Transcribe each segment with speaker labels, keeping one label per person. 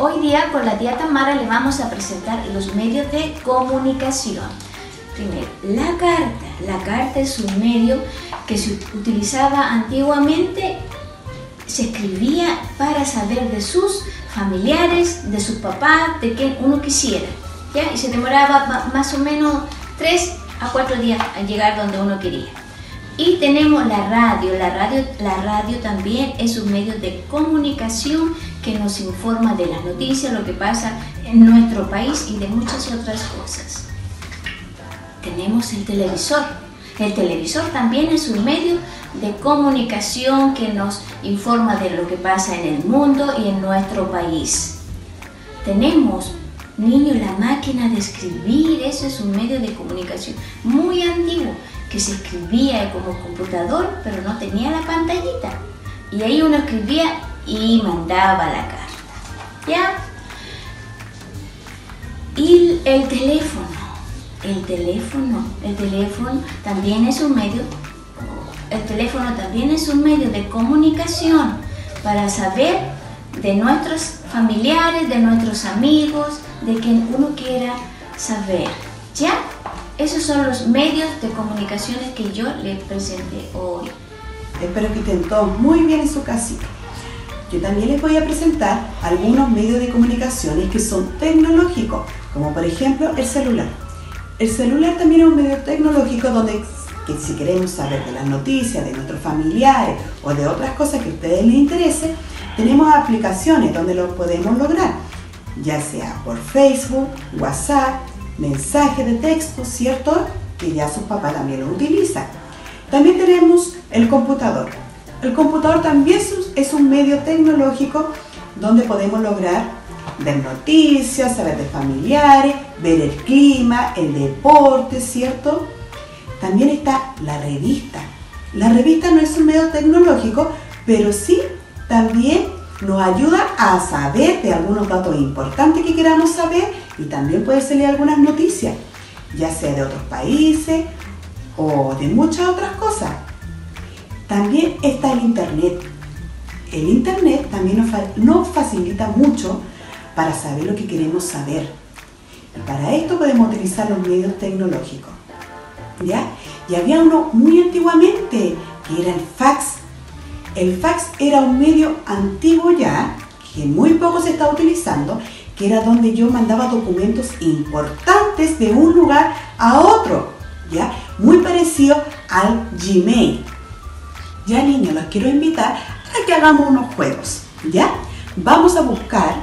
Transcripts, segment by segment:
Speaker 1: Hoy día con la tía Tamara le vamos a presentar los medios de comunicación. Primero, la carta. La carta es un medio que se utilizaba antiguamente, se escribía para saber de sus familiares, de sus papás, de quien uno quisiera. ¿ya? Y se demoraba más o menos 3 a 4 días a llegar donde uno quería. Y tenemos la radio. La radio, la radio también es un medio de comunicación que nos informa de las noticias, lo que pasa en nuestro país y de muchas otras cosas. Tenemos el televisor. El televisor también es un medio de comunicación que nos informa de lo que pasa en el mundo y en nuestro país. Tenemos, niño, la máquina de escribir, eso es un medio de comunicación muy antiguo que se escribía como computador, pero no tenía la pantallita. Y ahí uno escribía y mandaba la carta. ¿Ya? Y el teléfono. El teléfono, el teléfono también es un medio, el teléfono también es un medio de comunicación para saber de nuestros familiares, de nuestros amigos, de quien uno quiera saber. ¿Ya? Esos son los medios de comunicaciones que yo le presenté hoy.
Speaker 2: Espero que estén todos muy bien en su casita. Yo también les voy a presentar algunos medios de comunicaciones que son tecnológicos, como por ejemplo el celular. El celular también es un medio tecnológico donde que si queremos saber de las noticias, de nuestros familiares o de otras cosas que a ustedes les interese, tenemos aplicaciones donde lo podemos lograr, ya sea por Facebook, WhatsApp, mensaje de texto, ¿cierto? Que ya sus papás también lo utilizan. También tenemos el computador. El computador también es un medio tecnológico donde podemos lograr ver noticias, saber de familiares, ver el clima, el deporte, ¿cierto? También está la revista. La revista no es un medio tecnológico, pero sí también nos ayuda a saber de algunos datos importantes que queramos saber y también puede salir algunas noticias, ya sea de otros países o de muchas otras cosas. También está el Internet. El Internet también nos, facilita mucho para saber lo que queremos saber. Y para esto podemos utilizar los medios tecnológicos. ¿Ya? Y había uno muy antiguamente, que era el fax. El fax era un medio antiguo ya, que muy poco se está utilizando, que era donde yo mandaba documentos importantes de un lugar a otro, ¿ya? Muy parecido al Gmail. Ya niños, los quiero invitar a que hagamos unos juegos, ¿ya? Vamos a buscar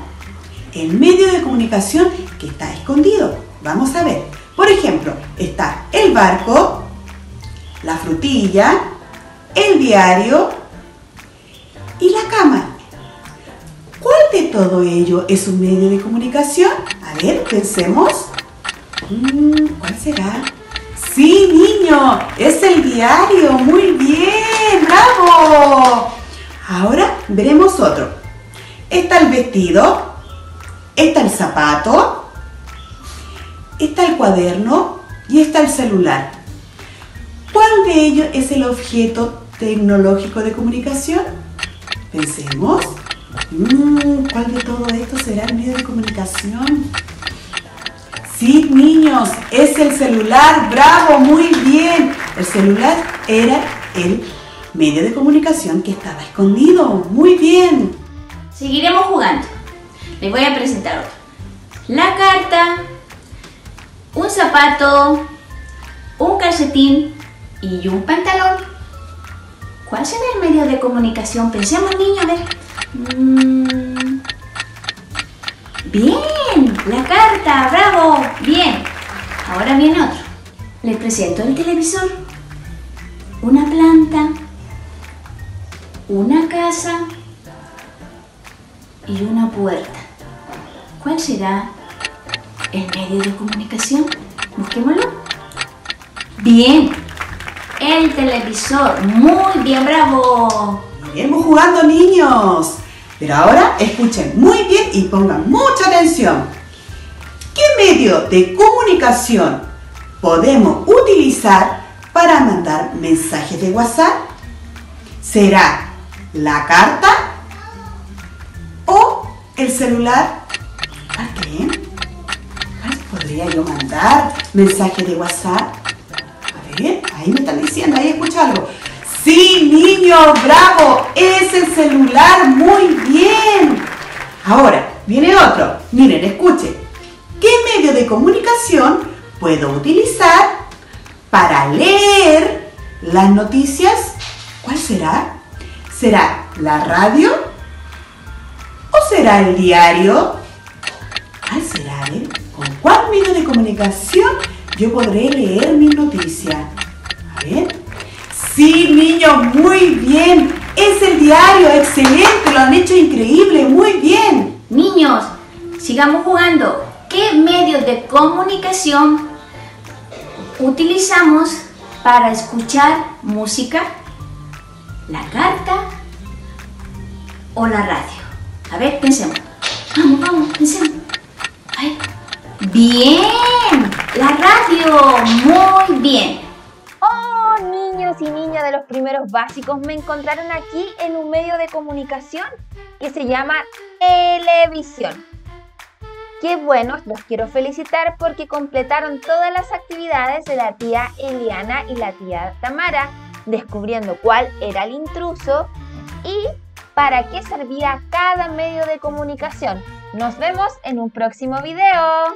Speaker 2: el medio de comunicación que está escondido. Vamos a ver. Por ejemplo, está el barco, la frutilla, el diario y la cama. ¿Cuál de todo ello es un medio de comunicación? A ver, pensemos. Mm, ¿Cuál será? Sí, niño, está el zapato, está el cuaderno y está el celular. ¿Cuál de ellos es el objeto tecnológico de comunicación? Pensemos. Mm, ¿Cuál de todo esto será el medio de comunicación? Sí, niños, es el celular. ¡Bravo! Muy bien. El celular era el medio de comunicación que estaba escondido. Muy bien.
Speaker 1: Seguiremos jugando. Les voy a presentar otro. La carta, un zapato, un calcetín y un pantalón. ¿Cuál será el medio de comunicación? Pensemos, niños, a ver. Mm. Bien, la carta, bravo, bien. Ahora viene otro. Le presento el televisor, una planta, una casa y una puerta. ¿Cuál será el medio de comunicación? Busquémoslo. Bien, el televisor. Muy bien, bravo.
Speaker 2: Hemos jugando niños. Pero ahora escuchen muy bien y pongan mucha atención. ¿Qué medio de comunicación podemos utilizar para mandar mensajes de WhatsApp? ¿Será la carta el celular. ¿Para qué? ¿Podría yo mandar mensaje de WhatsApp? A ver, ahí me están diciendo, ahí escucho algo. Sí, niño, bravo, es el celular, muy bien. Ahora, viene otro. Miren, escuchen. ¿Qué medio de comunicación puedo utilizar para leer las noticias? ¿Cuál será? ¿Será la radio? ¿O será el diario? ¿Cuál será? ¿Con cuál medio de comunicación yo podré leer mi noticia? A ver. Sí, niños, muy bien. Es el diario, excelente, lo han hecho increíble, muy bien.
Speaker 1: Niños, sigamos jugando. ¿Qué medios de comunicación utilizamos para escuchar música? ¿La carta o la radio? A ver, pensemos. Vamos, vamos, pensemos. Bien, la radio, muy bien
Speaker 3: y niñas de los primeros básicos me encontraron aquí en un medio de comunicación que se llama televisión. Qué bueno, los quiero felicitar porque completaron todas las actividades de la tía Eliana y la tía Tamara, descubriendo cuál era el intruso y para qué servía cada medio de comunicación. Nos vemos en un próximo video.